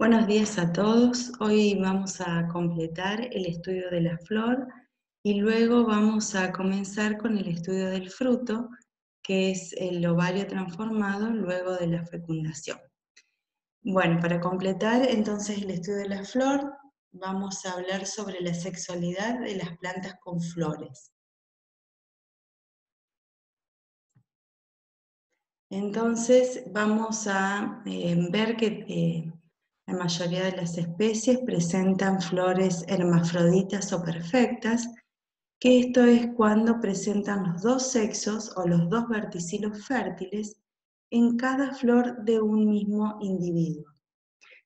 Buenos días a todos. Hoy vamos a completar el estudio de la flor y luego vamos a comenzar con el estudio del fruto, que es el ovario transformado luego de la fecundación. Bueno, para completar entonces el estudio de la flor, vamos a hablar sobre la sexualidad de las plantas con flores. Entonces vamos a eh, ver que eh, la mayoría de las especies presentan flores hermafroditas o perfectas, que esto es cuando presentan los dos sexos o los dos verticilos fértiles en cada flor de un mismo individuo.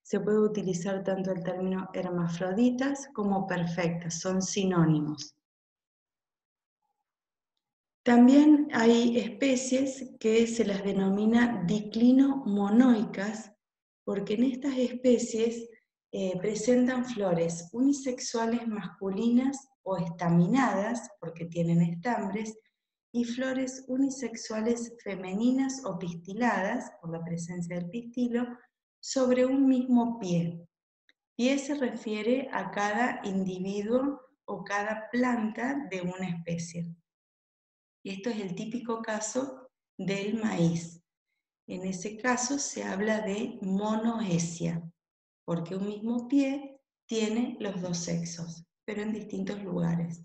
Se puede utilizar tanto el término hermafroditas como perfectas, son sinónimos. También hay especies que se las denomina diclino-monoicas, porque en estas especies eh, presentan flores unisexuales masculinas o estaminadas, porque tienen estambres, y flores unisexuales femeninas o pistiladas, por la presencia del pistilo, sobre un mismo pie. Pie se refiere a cada individuo o cada planta de una especie. Y esto es el típico caso del maíz. En ese caso se habla de monoesia, porque un mismo pie tiene los dos sexos, pero en distintos lugares.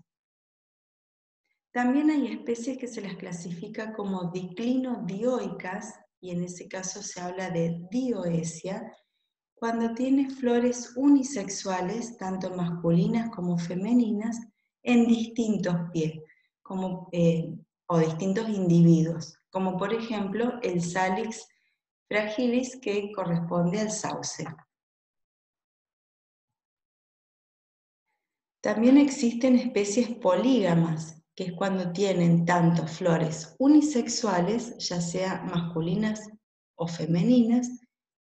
También hay especies que se las clasifica como diclinodioicas, y en ese caso se habla de dioesia, cuando tiene flores unisexuales, tanto masculinas como femeninas, en distintos pies, como, eh, o distintos individuos como por ejemplo el Salix fragilis que corresponde al sauce. También existen especies polígamas, que es cuando tienen tanto flores unisexuales, ya sea masculinas o femeninas,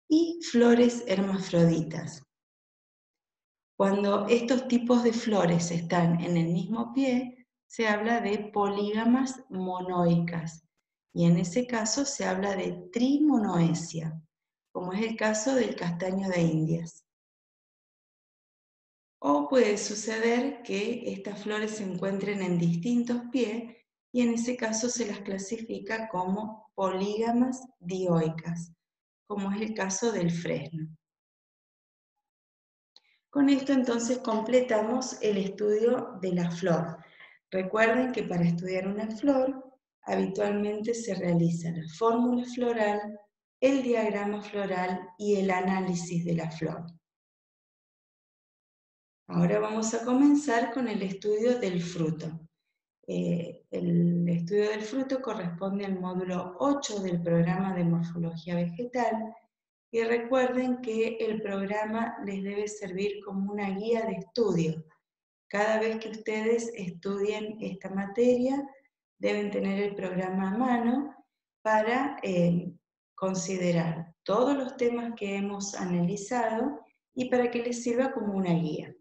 y flores hermafroditas. Cuando estos tipos de flores están en el mismo pie, se habla de polígamas monoicas, y en ese caso se habla de trimonoesia, como es el caso del castaño de Indias. O puede suceder que estas flores se encuentren en distintos pies y en ese caso se las clasifica como polígamas dioicas, como es el caso del fresno. Con esto entonces completamos el estudio de la flor. Recuerden que para estudiar una flor habitualmente se realiza la fórmula floral, el diagrama floral y el análisis de la flor. Ahora vamos a comenzar con el estudio del fruto. Eh, el estudio del fruto corresponde al módulo 8 del programa de morfología vegetal y recuerden que el programa les debe servir como una guía de estudio. Cada vez que ustedes estudien esta materia, deben tener el programa a mano para eh, considerar todos los temas que hemos analizado y para que les sirva como una guía.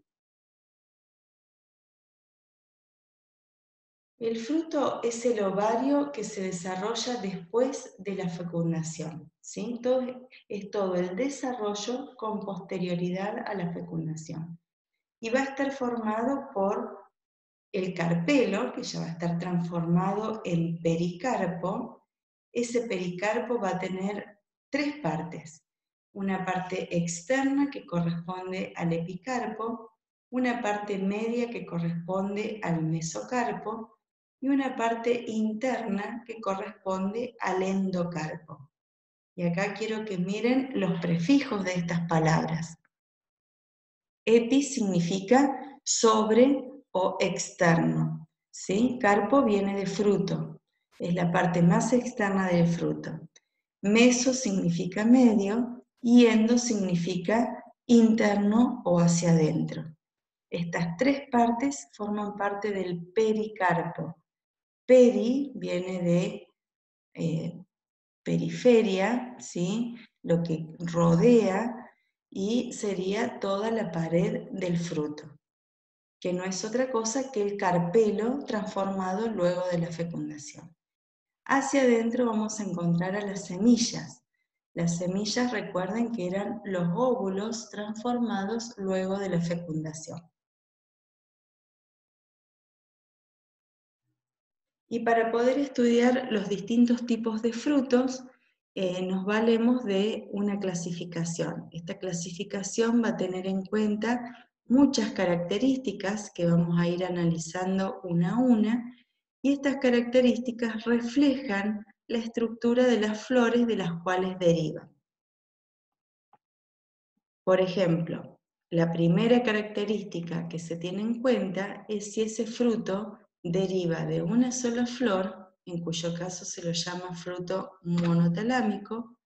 El fruto es el ovario que se desarrolla después de la fecundación. ¿sí? es todo el desarrollo con posterioridad a la fecundación. Y va a estar formado por el carpelo, que ya va a estar transformado en pericarpo, ese pericarpo va a tener tres partes. Una parte externa que corresponde al epicarpo, una parte media que corresponde al mesocarpo y una parte interna que corresponde al endocarpo. Y acá quiero que miren los prefijos de estas palabras. Epi significa sobre o externo. ¿sí? Carpo viene de fruto, es la parte más externa del fruto. Meso significa medio y endo significa interno o hacia adentro. Estas tres partes forman parte del pericarpo. Peri viene de eh, periferia, ¿sí? lo que rodea, y sería toda la pared del fruto que no es otra cosa que el carpelo transformado luego de la fecundación. Hacia adentro vamos a encontrar a las semillas. Las semillas recuerden que eran los óvulos transformados luego de la fecundación. Y para poder estudiar los distintos tipos de frutos, eh, nos valemos de una clasificación. Esta clasificación va a tener en cuenta muchas características que vamos a ir analizando una a una, y estas características reflejan la estructura de las flores de las cuales derivan. Por ejemplo, la primera característica que se tiene en cuenta es si ese fruto deriva de una sola flor, en cuyo caso se lo llama fruto monotalámico,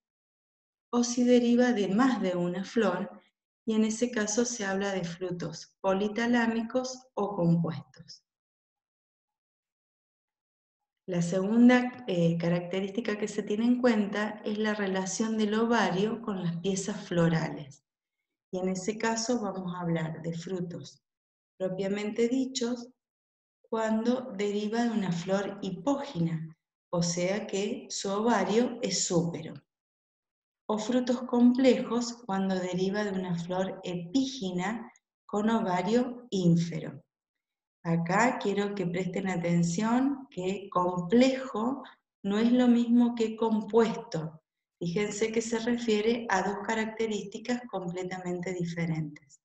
o si deriva de más de una flor, y en ese caso se habla de frutos politalámicos o compuestos. La segunda eh, característica que se tiene en cuenta es la relación del ovario con las piezas florales. Y en ese caso vamos a hablar de frutos propiamente dichos cuando deriva de una flor hipógina, o sea que su ovario es súpero. O frutos complejos cuando deriva de una flor epígina con ovario ínfero. Acá quiero que presten atención que complejo no es lo mismo que compuesto. Fíjense que se refiere a dos características completamente diferentes.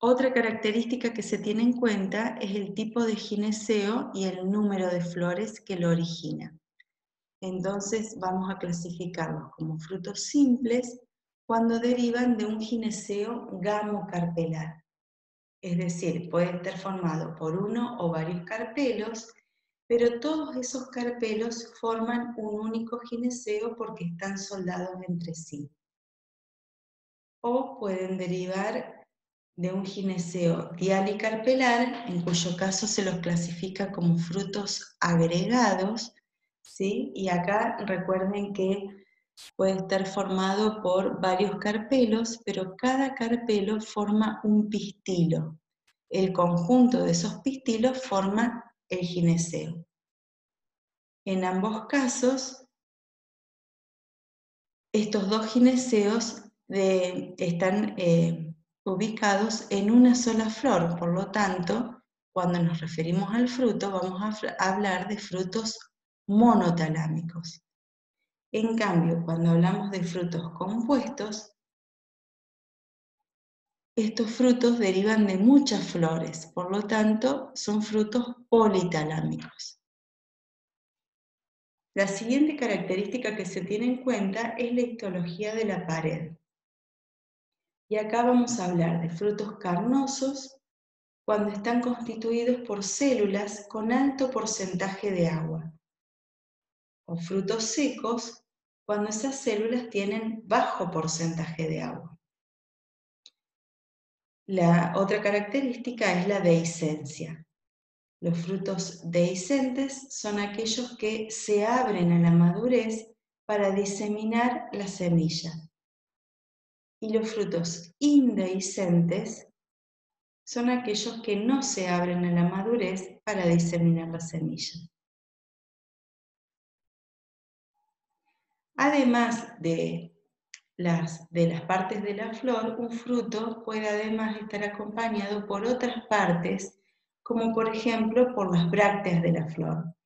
Otra característica que se tiene en cuenta es el tipo de gineceo y el número de flores que lo origina. Entonces vamos a clasificarlos como frutos simples cuando derivan de un gineceo gamocarpelar. Es decir, puede estar formado por uno o varios carpelos, pero todos esos carpelos forman un único gineceo porque están soldados entre sí. O pueden derivar de un gineceo dialicarpelar, en cuyo caso se los clasifica como frutos agregados, ¿sí? y acá recuerden que Puede estar formado por varios carpelos, pero cada carpelo forma un pistilo. El conjunto de esos pistilos forma el gineceo. En ambos casos, estos dos gineceos están eh, ubicados en una sola flor, por lo tanto, cuando nos referimos al fruto, vamos a hablar de frutos monotalámicos. En cambio, cuando hablamos de frutos compuestos, estos frutos derivan de muchas flores, por lo tanto, son frutos politalámicos. La siguiente característica que se tiene en cuenta es la histología de la pared. Y acá vamos a hablar de frutos carnosos cuando están constituidos por células con alto porcentaje de agua o frutos secos cuando esas células tienen bajo porcentaje de agua. La otra característica es la dehiscencia. Los frutos dehiscentes son aquellos que se abren a la madurez para diseminar la semilla. Y los frutos indehiscentes son aquellos que no se abren a la madurez para diseminar la semilla. Además de las, de las partes de la flor, un fruto puede además estar acompañado por otras partes, como por ejemplo por las brácteas de la flor.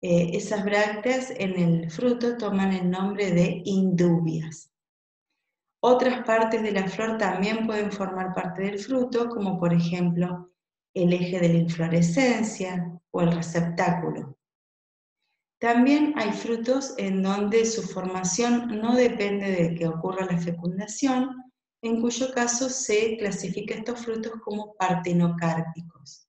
Eh, esas brácteas en el fruto toman el nombre de indubias. Otras partes de la flor también pueden formar parte del fruto, como por ejemplo el eje de la inflorescencia o el receptáculo. También hay frutos en donde su formación no depende de que ocurra la fecundación, en cuyo caso se clasifica estos frutos como partenocárpicos,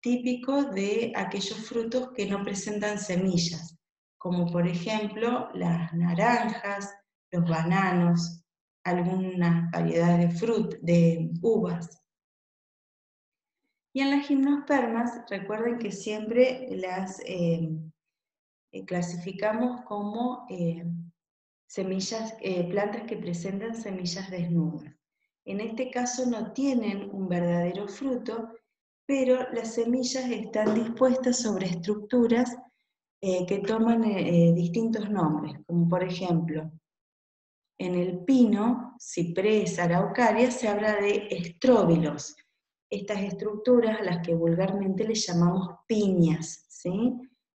típico de aquellos frutos que no presentan semillas, como por ejemplo las naranjas, los bananos, algunas variedades de, de uvas. Y en las gimnospermas, recuerden que siempre las eh, eh, clasificamos como eh, semillas, eh, plantas que presentan semillas desnudas. En este caso no tienen un verdadero fruto, pero las semillas están dispuestas sobre estructuras que toman distintos nombres, como por ejemplo, en el pino, ciprés, araucaria, se habla de estróbilos, estas estructuras a las que vulgarmente le llamamos piñas, ¿sí?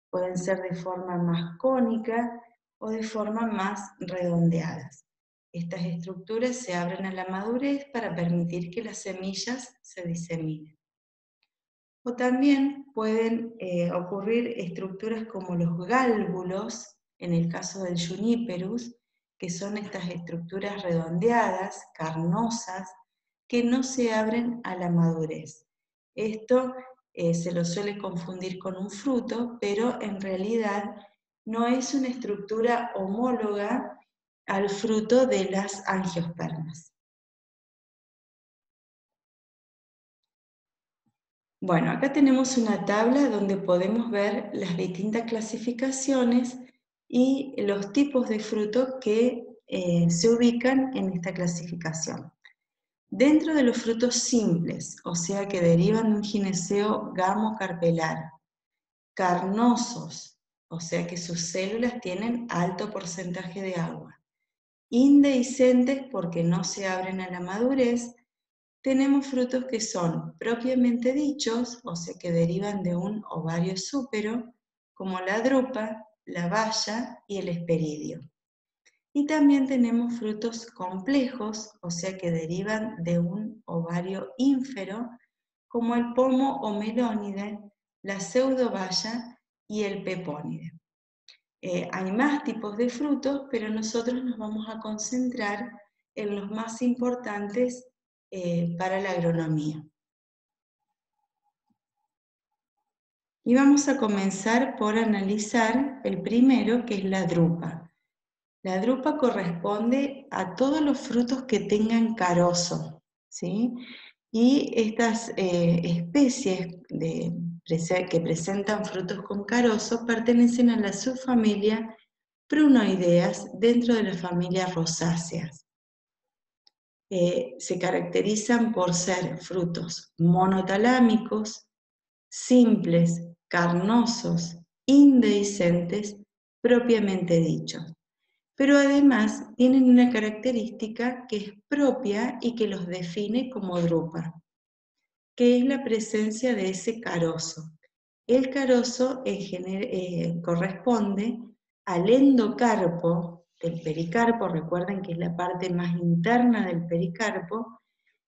Pueden ser de forma más cónica o de forma más redondeadas. Estas estructuras se abren a la madurez para permitir que las semillas se diseminen. O también pueden eh, ocurrir estructuras como los gálvulos, en el caso del Juniperus, que son estas estructuras redondeadas, carnosas, que no se abren a la madurez. Esto eh, se lo suele confundir con un fruto, pero en realidad no es una estructura homóloga al fruto de las angiospermas. Bueno, acá tenemos una tabla donde podemos ver las distintas clasificaciones y los tipos de frutos que eh, se ubican en esta clasificación. Dentro de los frutos simples, o sea que derivan de un gineceo gamo-carpelar, carnosos, o sea que sus células tienen alto porcentaje de agua, indehiscentes porque no se abren a la madurez, tenemos frutos que son propiamente dichos, o sea que derivan de un ovario súpero, como la drupa, la valla y el esperidio. Y también tenemos frutos complejos, o sea que derivan de un ovario ínfero, como el pomo o melónide, la pseudovalla y el pepónide. Eh, hay más tipos de frutos, pero nosotros nos vamos a concentrar en los más importantes eh, para la agronomía. Y vamos a comenzar por analizar el primero, que es la drupa. La drupa corresponde a todos los frutos que tengan carozo, ¿sí? Y estas eh, especies que presentan frutos con carozo pertenecen a la subfamilia prunoideas dentro de la familia rosáceas. Eh, se caracterizan por ser frutos monotalámicos, simples, carnosos, indehiscentes, propiamente dichos pero además tienen una característica que es propia y que los define como drupa, que es la presencia de ese carozo. El carozo eh, corresponde al endocarpo del pericarpo, recuerden que es la parte más interna del pericarpo,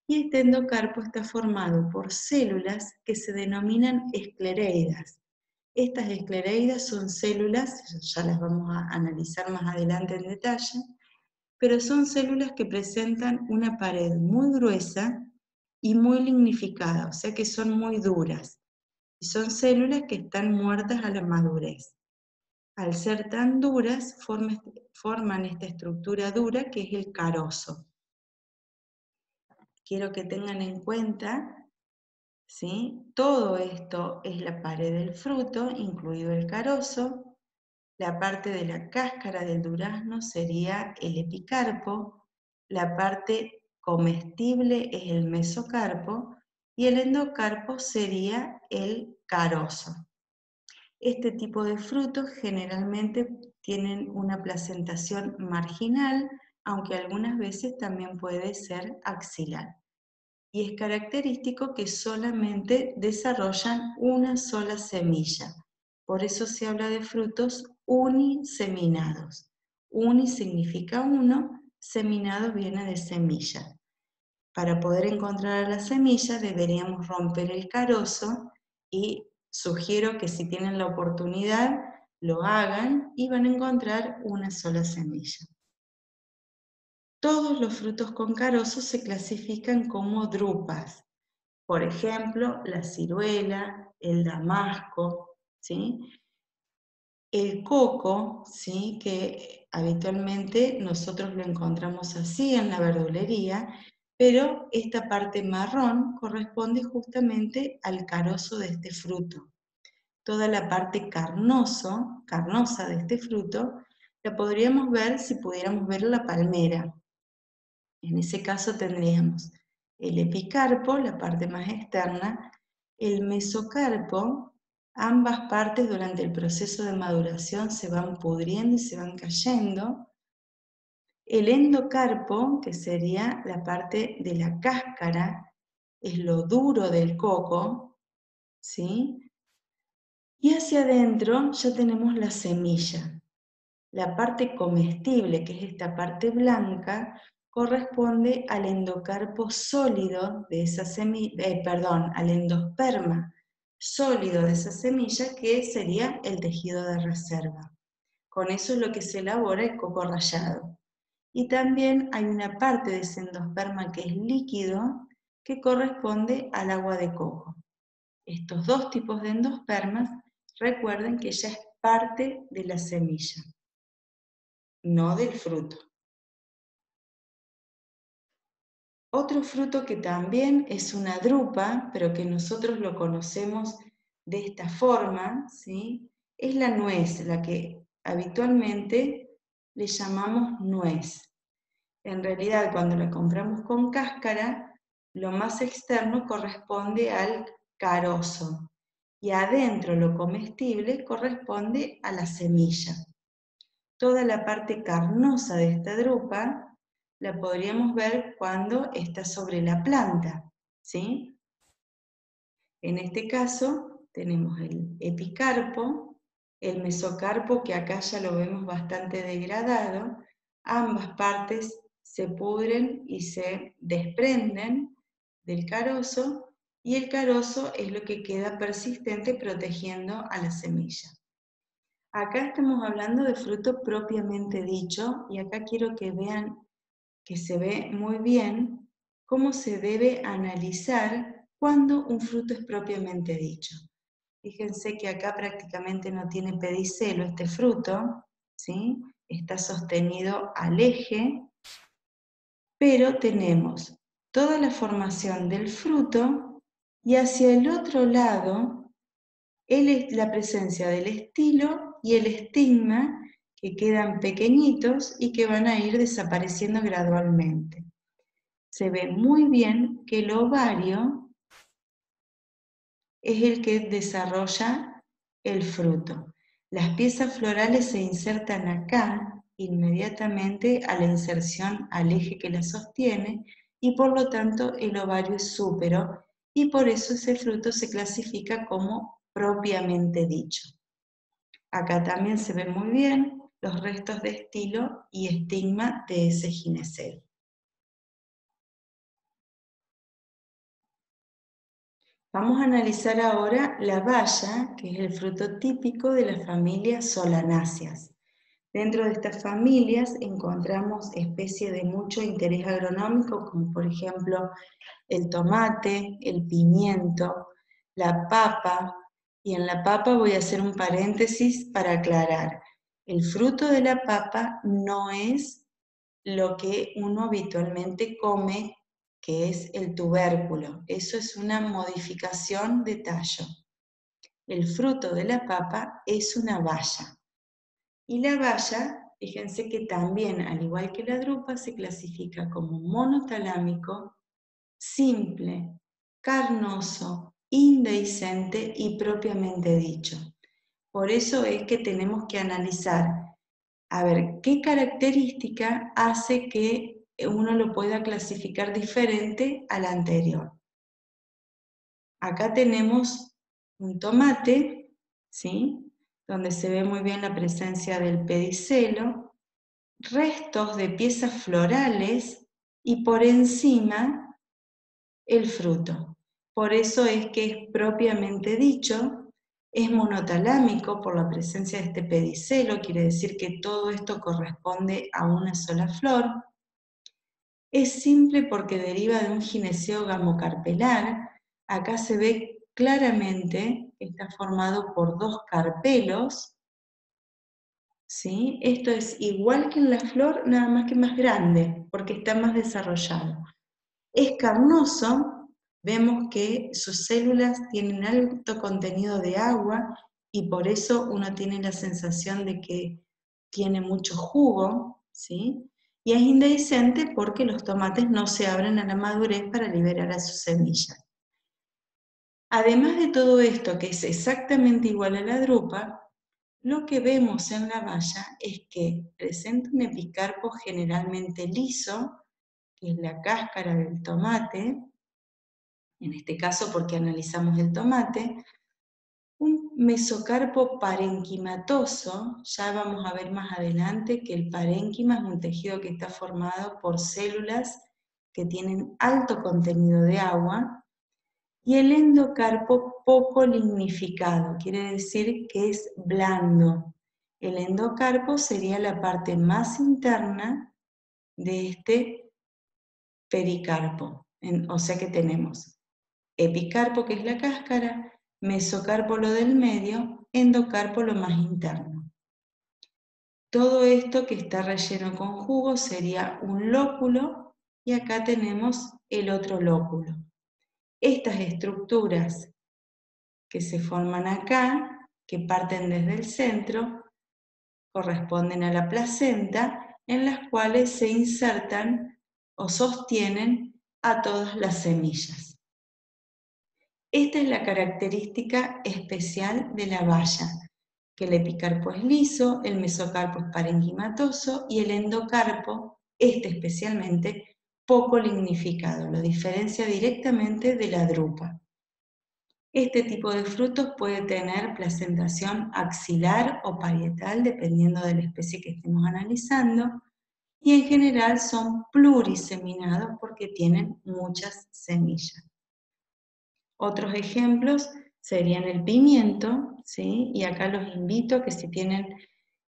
y este endocarpo está formado por células que se denominan esclereidas. Estas esclereidas son células, ya las vamos a analizar más adelante en detalle, pero son células que presentan una pared muy gruesa y muy lignificada, o sea que son muy duras. Y son células que están muertas a la madurez. Al ser tan duras, forman esta estructura dura que es el carozo. Quiero que tengan en cuenta todo esto es la pared del fruto, incluido el carozo. La parte de la cáscara del durazno sería el epicarpo. La parte comestible es el mesocarpo y el endocarpo sería el carozo. Este tipo de frutos generalmente tienen una placentación marginal, aunque algunas veces también puede ser axilar y es característico que solamente desarrollan una sola semilla. Por eso se habla de frutos uniseminados. Uni significa uno, seminado viene de semilla. Para poder encontrar a la semilla deberíamos romper el carozo y sugiero que si tienen la oportunidad lo hagan y van a encontrar una sola semilla. Todos los frutos con carozo se clasifican como drupas. Por ejemplo, la ciruela, el damasco, ¿sí? El coco, ¿sí? que habitualmente nosotros lo encontramos así en la verdulería, pero esta parte marrón corresponde justamente al carozo de este fruto. Toda la parte carnoso, carnosa de este fruto la podríamos ver si pudiéramos ver la palmera. En ese caso tendríamos el epicarpo, la parte más externa, el mesocarpo, ambas partes durante el proceso de maduración se van pudriendo y se van cayendo. El endocarpo, que sería la parte de la cáscara, es lo duro del coco, ¿sí? Y hacia adentro ya tenemos la semilla. La parte comestible, que es esta parte blanca, corresponde al endocarpo sólido de esa semilla, eh, perdón, al endosperma sólido de esa semilla, que sería el tejido de reserva. Con eso es lo que se elabora el coco rallado. Y también hay una parte de ese endosperma que es líquido, que corresponde al agua de coco. Estos dos tipos de endospermas, recuerden que ya es parte de la semilla, no del fruto. Otro fruto que también es una drupa, pero que nosotros lo conocemos de esta forma, ¿sí? es la nuez, la que habitualmente le llamamos nuez. En realidad, cuando la compramos con cáscara, lo más externo corresponde al carozo y adentro lo comestible corresponde a la semilla. Toda la parte carnosa de esta drupa la podríamos ver cuando está sobre la planta, ¿sí? En este caso tenemos el epicarpo, el mesocarpo que acá ya lo vemos bastante degradado, ambas partes se pudren y se desprenden del carozo y el carozo es lo que queda persistente protegiendo a la semilla. Acá estamos hablando de fruto propiamente dicho y acá quiero que vean que se ve muy bien cómo se debe analizar cuando un fruto es propiamente dicho. Fíjense que acá prácticamente no tiene pedicelo este fruto, ¿sí? está sostenido al eje, pero tenemos toda la formación del fruto y hacia el otro lado la presencia del estilo y el estigma que quedan pequeñitos y que van a ir desapareciendo gradualmente. Se ve muy bien que el ovario es el que desarrolla el fruto. Las piezas florales se insertan acá inmediatamente a la inserción al eje que la sostiene y por lo tanto el ovario es súpero y por eso ese fruto se clasifica como propiamente dicho. Acá también se ve muy bien los restos de estilo y estigma de ese gineceo. Vamos a analizar ahora la baya, que es el fruto típico de la familia solanáceas. Dentro de estas familias encontramos especies de mucho interés agronómico, como por ejemplo el tomate, el pimiento, la papa, y en la papa voy a hacer un paréntesis para aclarar. El fruto de la papa no es lo que uno habitualmente come, que es el tubérculo. Eso es una modificación de tallo. El fruto de la papa es una baya. Y la baya, fíjense que también, al igual que la drupa, se clasifica como monotalámico, simple, carnoso, indehiscente y propiamente dicho. Por eso es que tenemos que analizar, a ver, qué característica hace que uno lo pueda clasificar diferente al anterior. Acá tenemos un tomate, ¿sí? donde se ve muy bien la presencia del pedicelo, restos de piezas florales y por encima el fruto. Por eso es que es propiamente dicho es monotalámico por la presencia de este pedicelo, quiere decir que todo esto corresponde a una sola flor. Es simple porque deriva de un gineceo gamocarpelar. Acá se ve claramente que está formado por dos carpelos. ¿sí? Esto es igual que en la flor, nada más que más grande, porque está más desarrollado. Es carnoso vemos que sus células tienen alto contenido de agua y por eso uno tiene la sensación de que tiene mucho jugo, ¿sí? Y es indehiscente porque los tomates no se abren a la madurez para liberar a sus semillas. Además de todo esto, que es exactamente igual a la drupa, lo que vemos en la valla es que presenta un epicarpo generalmente liso, que es la cáscara del tomate, en este caso porque analizamos el tomate, un mesocarpo parenquimatoso, ya vamos a ver más adelante que el parénquima es un tejido que está formado por células que tienen alto contenido de agua, y el endocarpo poco lignificado, quiere decir que es blando. El endocarpo sería la parte más interna de este pericarpo. o sea que tenemos epicarpo, que es la cáscara, mesocarpo lo del medio, endocarpo lo más interno. Todo esto que está relleno con jugo sería un lóculo y acá tenemos el otro lóculo. Estas estructuras que se forman acá, que parten desde el centro, corresponden a la placenta, en las cuales se insertan o sostienen a todas las semillas. Esta es la característica especial de la valla, que el epicarpo es liso, el mesocarpo es parenquimatoso y el endocarpo, este especialmente, poco lignificado, lo diferencia directamente de la drupa. Este tipo de frutos puede tener placentación axilar o parietal, dependiendo de la especie que estemos analizando, y en general son pluriseminados porque tienen muchas semillas. Otros ejemplos serían el pimiento, ¿sí? y acá los invito a que si tienen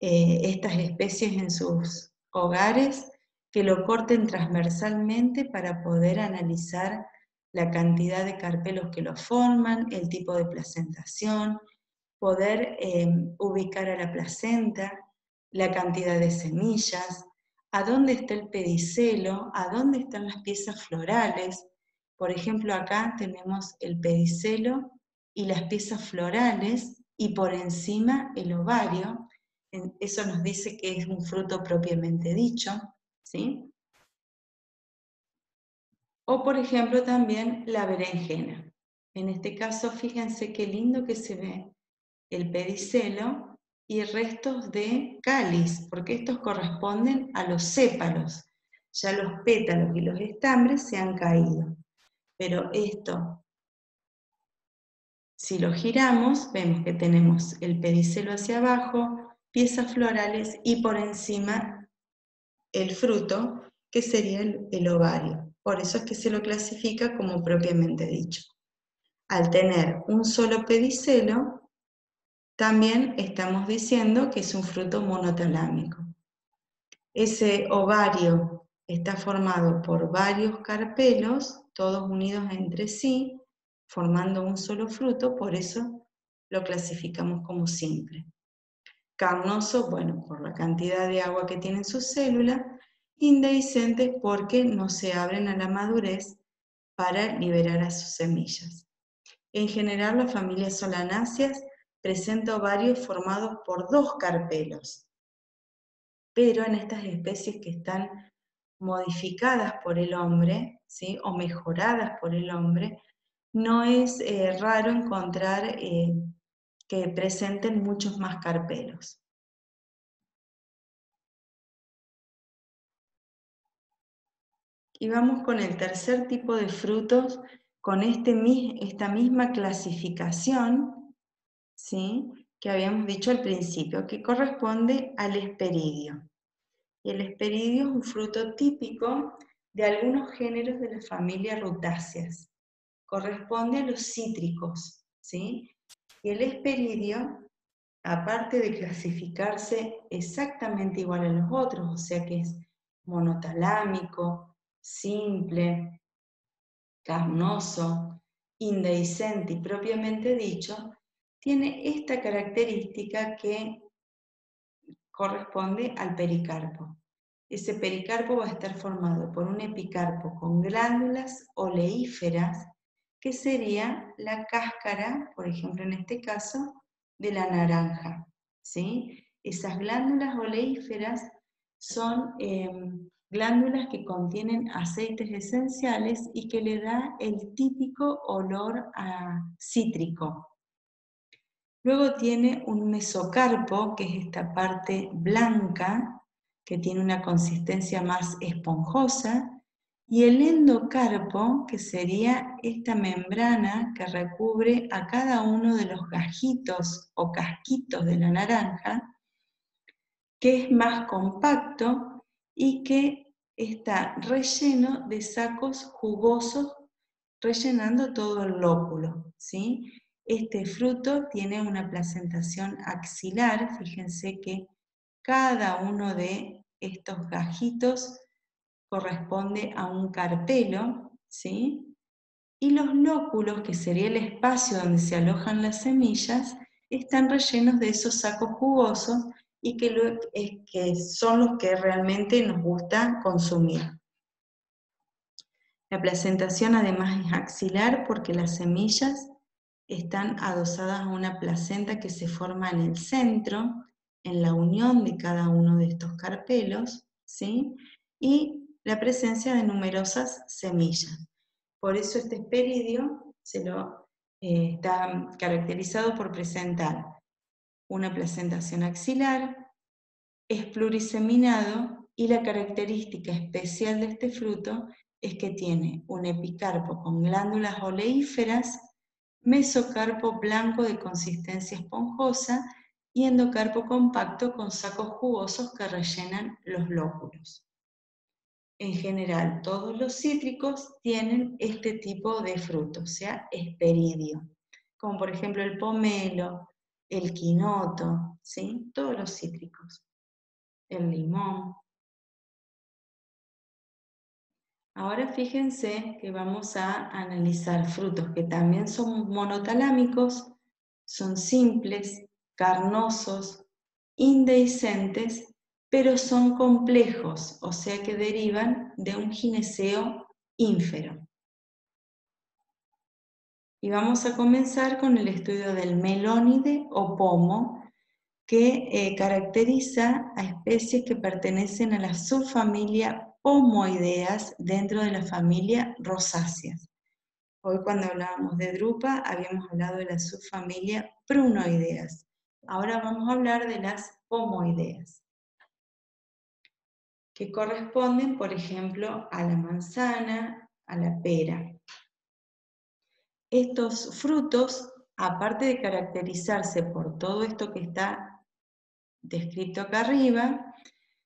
eh, estas especies en sus hogares, que lo corten transversalmente para poder analizar la cantidad de carpelos que lo forman, el tipo de placentación, poder eh, ubicar a la placenta, la cantidad de semillas, a dónde está el pedicelo, a dónde están las piezas florales, por ejemplo, acá tenemos el pedicelo y las piezas florales y por encima el ovario. Eso nos dice que es un fruto propiamente dicho. ¿sí? O por ejemplo también la berenjena. En este caso, fíjense qué lindo que se ve el pedicelo y restos de cáliz, porque estos corresponden a los sépalos. Ya los pétalos y los estambres se han caído. Pero esto, si lo giramos, vemos que tenemos el pedicelo hacia abajo, piezas florales y por encima el fruto, que sería el, ovario. Por eso es que se lo clasifica como propiamente dicho. Al tener un solo pedicelo, también estamos diciendo que es un fruto monotalámico. Ese ovario está formado por varios carpelos todos unidos entre sí, formando un solo fruto, por eso lo clasificamos como simple. Carnoso, bueno, por la cantidad de agua que tienen sus células, indehiscentes porque no se abren a la madurez para liberar a sus semillas. En general, la familia solanáceas presenta ovarios formados por dos carpelos, pero en estas especies que están modificadas por el hombre, ¿sí? o mejoradas por el hombre, no es eh, raro encontrar eh, que presenten muchos más carpelos. Y vamos con el tercer tipo de frutos, con este, esta misma clasificación ¿sí? que habíamos dicho al principio, que corresponde al esperidio. Y el esperidio es un fruto típico de algunos géneros de la familia rutáceas. Corresponde a los cítricos, ¿sí? Y el esperidio, aparte de clasificarse exactamente igual a los otros, o sea que es monotalámico, simple, carnoso, indehiscente y propiamente dicho, tiene esta característica que corresponde al pericarpo. Ese pericarpo va a estar formado por un epicarpo con glándulas oleíferas, que sería la cáscara, por ejemplo en este caso, de la naranja. ¿sí? Esas glándulas oleíferas son em, glándulas que contienen aceites esenciales y que le da el típico olor a cítrico. Luego tiene un mesocarpo, que es esta parte blanca, que tiene una consistencia más esponjosa, y el endocarpo, que sería esta membrana que recubre a cada uno de los gajitos o casquitos de la naranja, que es más compacto y que está relleno de sacos jugosos, rellenando todo el lóculo. ¿sí? Este fruto tiene una placentación axilar, fíjense que cada uno de estos gajitos corresponde a un carpelo, ¿sí? Y los lóculos, que sería el espacio donde se alojan las semillas, están rellenos de esos sacos jugosos y que, que son los que realmente nos gusta consumir. La placentación además es axilar porque las semillas están adosadas a una placenta que se forma en el centro, en la unión de cada uno de estos carpelos, ¿sí? y la presencia de numerosas semillas. Por eso este esperidio se lo, eh, está caracterizado por presentar una placentación axilar, es pluriseminado y la característica especial de este fruto es que tiene un epicarpo con glándulas oleíferas, mesocarpo blanco de consistencia esponjosa y endocarpo compacto con sacos jugosos que rellenan los lóculos en general todos los cítricos tienen este tipo de fruto, o sea, esperidio, como por ejemplo el pomelo, el quinoto, ¿sí? todos los cítricos, el limón. Ahora fíjense que vamos a analizar frutos que también son monotalámicos, son simples, carnosos, indehiscentes pero son complejos, o sea que derivan de un gineceo ínfero. Y vamos a comenzar con el estudio del melónide o pomo, que eh, caracteriza a especies que pertenecen a la subfamilia Pomoideas dentro de la familia Rosáceas. Hoy cuando hablábamos de drupa habíamos hablado de la subfamilia Prunoideas. Ahora vamos a hablar de las Pomoideas que corresponden, por ejemplo, a la manzana, a la pera. Estos frutos, aparte de caracterizarse por todo esto que está descrito acá arriba,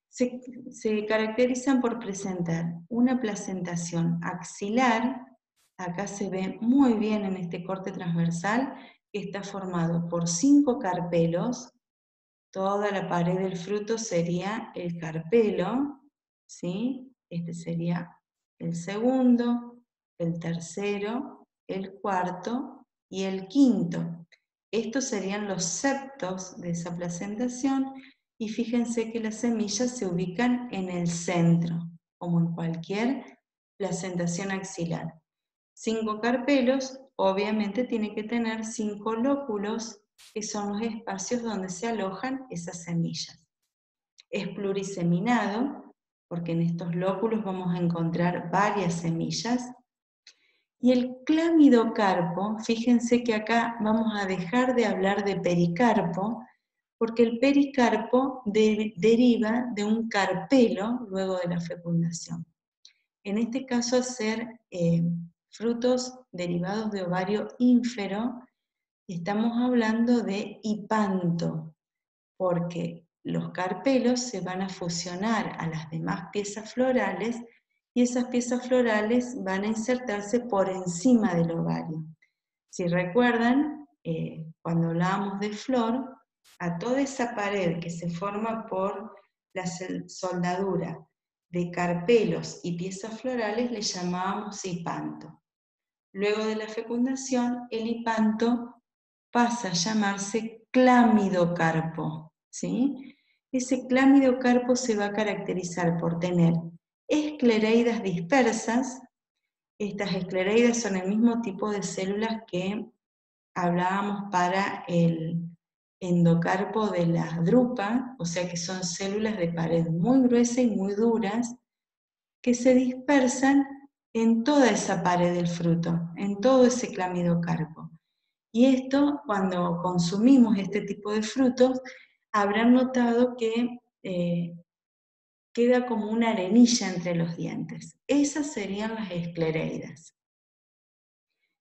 se, caracterizan por presentar una placentación axilar, acá se ve muy bien en este corte transversal, está formado por cinco carpelos, toda la pared del fruto sería el carpelo, ¿sí? Este sería el segundo, el tercero, el cuarto y el quinto. Estos serían los septos de esa placentación y fíjense que las semillas se ubican en el centro, como en cualquier placentación axilar. Cinco carpelos, obviamente tiene que tener cinco lóculos, que son los espacios donde se alojan esas semillas. Es pluriseminado, porque en estos lóculos vamos a encontrar varias semillas. Y el clamidocarpo, fíjense que acá vamos a dejar de hablar de pericarpo, porque el pericarpo deriva de un carpelo luego de la fecundación. En este caso, ser eh, frutos derivados de ovario ínfero, estamos hablando de hipanto, porque los carpelos se van a fusionar a las demás piezas florales y esas piezas florales van a insertarse por encima del ovario. Si recuerdan, eh, cuando hablábamos de flor, a toda esa pared que se forma por la soldadura de carpelos y piezas florales le llamábamos hipanto. Luego de la fecundación, el hipanto pasa a llamarse clamidocarpo. ¿sí? ese clamidocarpo se va a caracterizar por tener esclereidas dispersas. Estas esclereidas son el mismo tipo de células que hablábamos para el, endocarpo de la drupa, o sea que son células de pared muy gruesas y muy duras, que se dispersan en toda esa pared del fruto, en todo ese clamidocarpo. Y esto, cuando consumimos este tipo de frutos, habrán notado que eh, queda como una arenilla entre los dientes. Esas serían las esclereidas.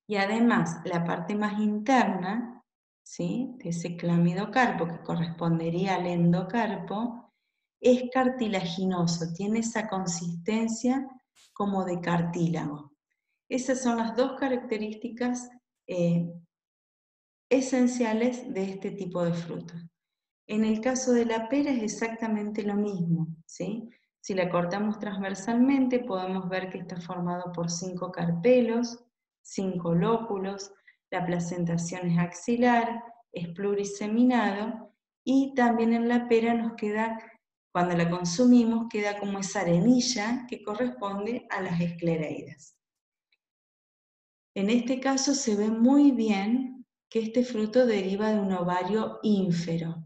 Y además, la parte más interna, ¿sí? de ese clamidocarpo, que correspondería al endocarpo, es cartilaginoso, tiene esa consistencia como de cartílago. Esas son las dos características eh, esenciales de este tipo de frutos. En el caso de la pera es exactamente lo mismo. ¿sí? Si la cortamos transversalmente podemos ver que está formado por cinco carpelos, cinco lóculos, la placentación es axilar, es pluriseminado y también en la pera nos queda, cuando la consumimos, queda como esa arenilla que corresponde a las esclereidas. En este caso se ve muy bien que este fruto deriva de un ovario ínfero.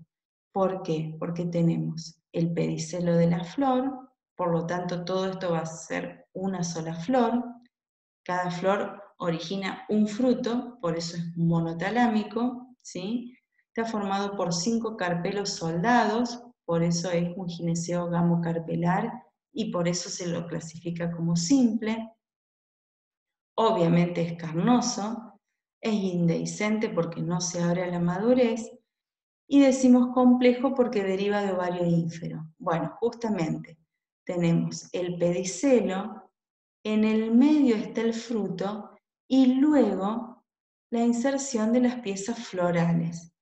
¿Por qué? Porque tenemos el pedicelo de la flor, por lo tanto todo esto va a ser una sola flor. Cada flor origina un fruto, por eso es monotalámico, ¿sí? Está formado por cinco carpelos soldados, por eso es un gineceo gamocarpelar y por eso se lo clasifica como simple. Obviamente es carnoso, es indehiscente porque no se abre a la madurez y decimos complejo porque deriva de ovario ínfero. Bueno, justamente tenemos el pedicelo, en el medio está el fruto y luego la inserción de las piezas florales,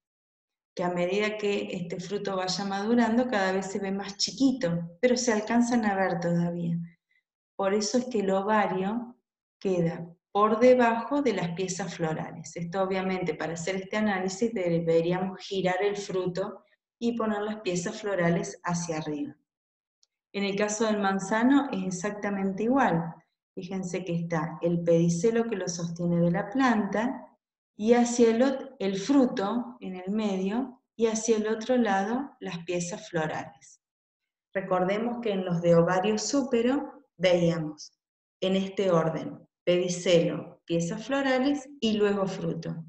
que a medida que este fruto vaya madurando cada vez se ve más chiquito, pero se alcanzan a ver todavía. Por eso es que el ovario queda por debajo de las piezas florales. Esto obviamente para hacer este análisis deberíamos girar el fruto y poner las piezas florales hacia arriba. En el caso del manzano es exactamente igual. Fíjense que está el pedicelo que lo sostiene de la planta y hacia el, el fruto en el medio y hacia el otro lado las piezas florales. Recordemos que en los de ovario súpero veíamos en este orden pedicelo, piezas florales y luego fruto.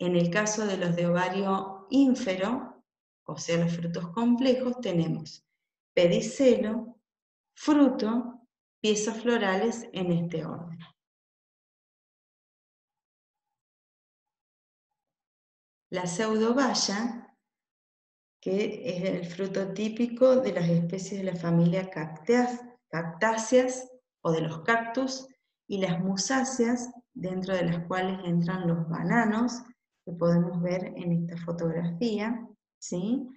En el caso de los de ovario ínfero, o sea, los frutos complejos, tenemos pedicelo, fruto, piezas florales en este orden. La pseudobaya, que es el fruto típico de las especies de la familia cactáceas o de los cactus, y las musáceas, dentro de las cuales entran los bananos, que podemos ver en esta fotografía, ¿sí?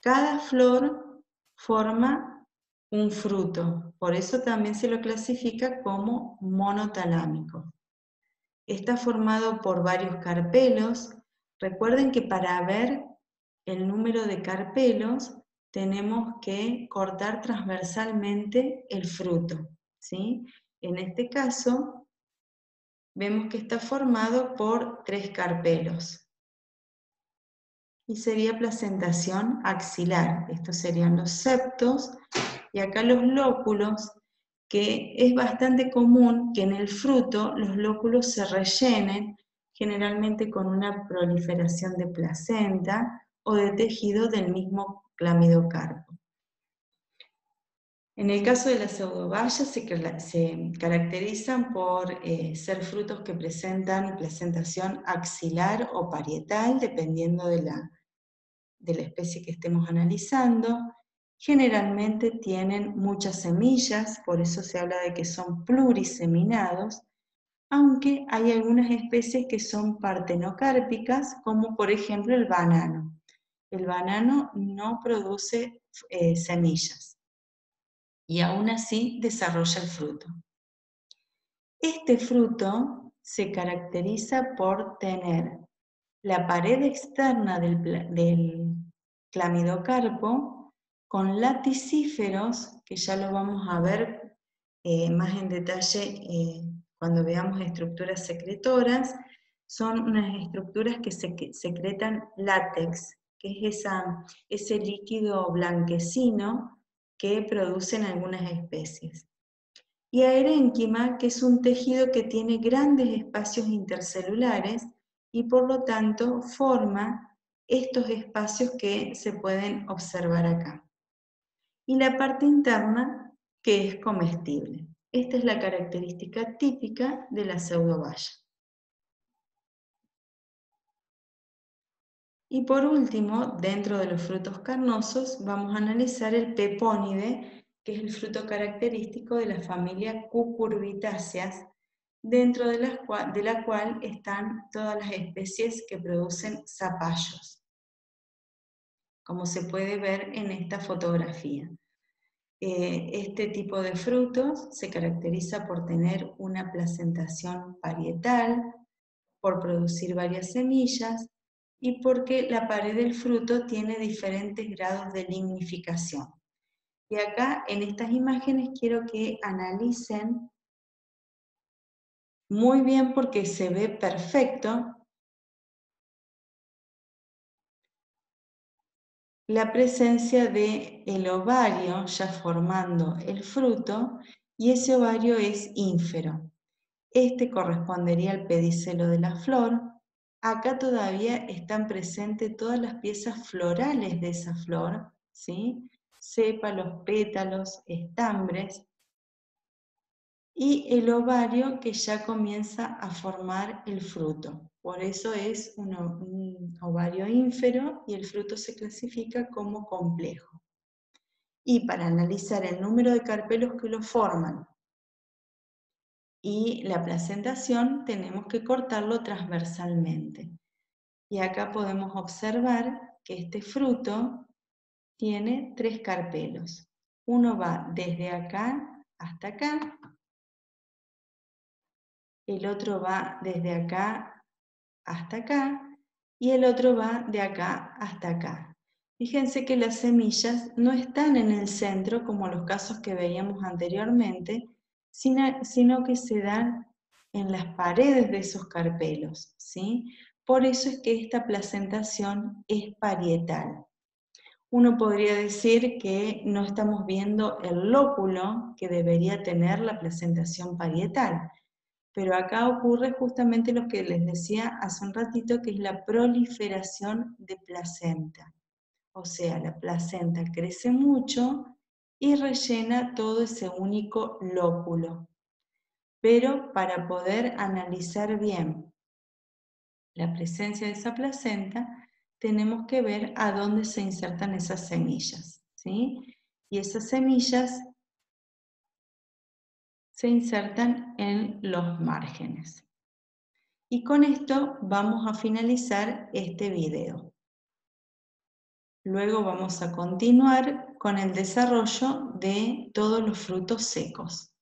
Cada flor forma un fruto, por eso también se lo clasifica como monotalámico. Está formado por varios carpelos. Recuerden que para ver el número de carpelos tenemos que cortar transversalmente el fruto. ¿sí? En este caso, vemos que está formado por tres carpelos. Y sería placentación axilar. Estos serían los septos. Y acá los lóculos, que es bastante común que en el fruto los lóculos se rellenen, generalmente con una proliferación de placenta o de tejido del mismo clamidocarpo. En el caso de las pseudobayas se, caracterizan por eh, ser frutos que presentan presentación axilar o parietal, dependiendo de la, de la especie que estemos analizando. Generalmente tienen muchas semillas, por eso se habla de que son pluriseminados, aunque hay algunas especies que son partenocárpicas, como por ejemplo el banano. El banano no produce eh, semillas y aún así desarrolla el fruto. Este fruto se caracteriza por tener la pared externa del, clamidocarpo con laticíferos, que ya lo vamos a ver eh, más en detalle eh, cuando veamos estructuras secretoras, son unas estructuras que secretan látex, que es ese líquido blanquecino que producen algunas especies. Y aerénquima, que es un tejido que tiene grandes espacios intercelulares y por lo tanto forma estos espacios que se pueden observar acá. Y la parte interna, que es comestible. Esta es la característica típica de la pseudobaya. Y por último, dentro de los frutos carnosos, vamos a analizar el pepónide, que es el fruto característico de la familia cucurbitáceas, dentro de la, de la cual están todas las especies que producen zapallos, como se puede ver en esta fotografía. Eh, este tipo de frutos se caracteriza por tener una placentación parietal, por producir varias semillas y porque la pared del fruto tiene diferentes grados de lignificación. Y acá en estas imágenes quiero que analicen muy bien porque se ve perfecto la presencia de el ovario ya formando el fruto y ese ovario es ínfero. Este correspondería al pedicelo de la flor. Acá todavía están presentes todas las piezas florales de esa flor, ¿sí? pétalos, estambres, y el ovario que ya comienza a formar el fruto. Por eso es un, ovario ínfero y el fruto se clasifica como complejo. Y para analizar el número de carpelos que lo forman y la placentación, tenemos que cortarlo transversalmente. Y acá podemos observar que este fruto tiene tres carpelos. Uno va desde acá hasta acá, el otro va desde acá hasta acá y el otro va de acá hasta acá. Fíjense que las semillas no están en el centro como los casos que veíamos anteriormente, sino, que se dan en las paredes de esos carpelos. ¿sí? Por eso es que esta placentación es parietal. Uno podría decir que no estamos viendo el lóculo que debería tener la placentación parietal, pero acá ocurre justamente lo que les decía hace un ratito, que es la proliferación de placenta. O sea, la placenta crece mucho y rellena todo ese único lóculo. Pero para poder analizar bien la presencia de esa placenta, tenemos que ver a dónde se insertan esas semillas. ¿sí? Y esas semillas se insertan en los márgenes. Y con esto vamos a finalizar este video. Luego vamos a continuar con el desarrollo de todos los frutos secos.